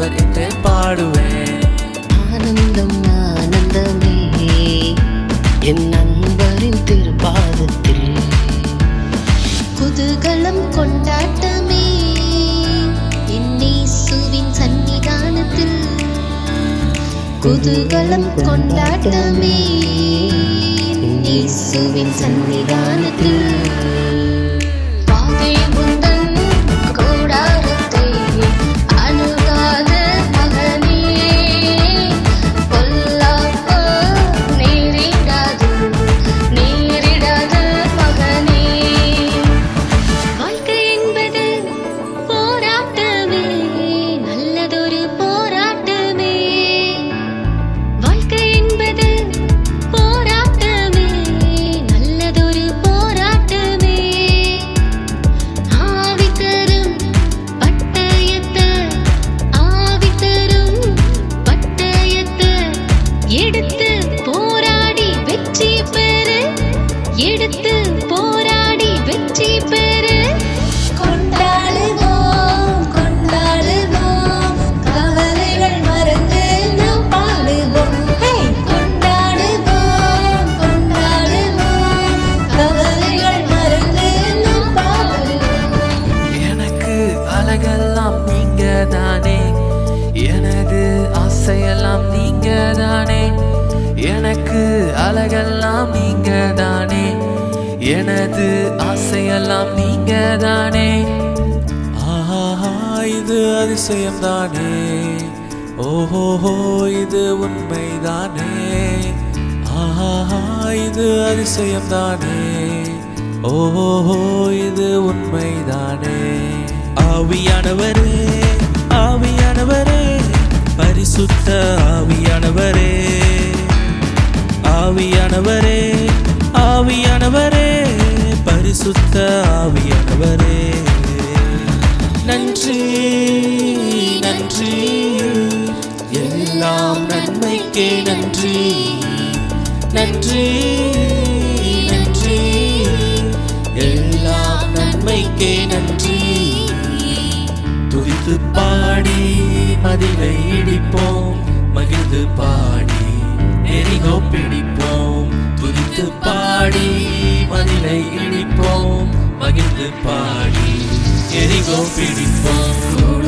தவறித்து பாடுவேன். ஆனந்தம் ஆனந்தமே. என் நண்பரின் திருப்பாதத்தில் குதூகலம் கொண்டாட்டமே. என்னேசுவின் சன்னிதானத்தில் குதூகலம் கொண்டாட்டமே. இயேசுவின் சன்னிதானத்தில் எடுத்து போராடி வெற்றி பெறு. கொண்டாடுவோம் கொண்டாடுவோம். கவலைகள் மறந்து நாம் பாடுவோம்! கொண்டாடுவோம் கொண்டாடுவோம். கவலைகள் மறந்து நாம் பாடுவோம். எனக்கு அழகெல்லாம் நீங்க தானே எனது ஆசையெல்லாம் நீங்க தானே எனக்கு அழகெல்லாம் நீங்க தானே எனது ஆசையெல்லாம் நீங்க தானே ஆஹா இது அதிசயம் தானே ஓஹோஹோ இது உண்மைதானே. ஆஹா இது அதிசயம் தானே ஓஹோஹோ இது உண்மைதானே. ஆவியானவரே ஆவியானவரே பரிசுத்த ஆவியானவரே. ஆவியானவரே ஆவியானவரே பரிசுத்த ஆவியானவரே. நன்றி நன்றி. எல்லாம் நன்மைக்கே நன்றி. நன்றி நன்றி. எல்லாம் நன்மைக்கே நன்றி. இடிப்போம் பாடி எரிகோ பிடிப்போம்.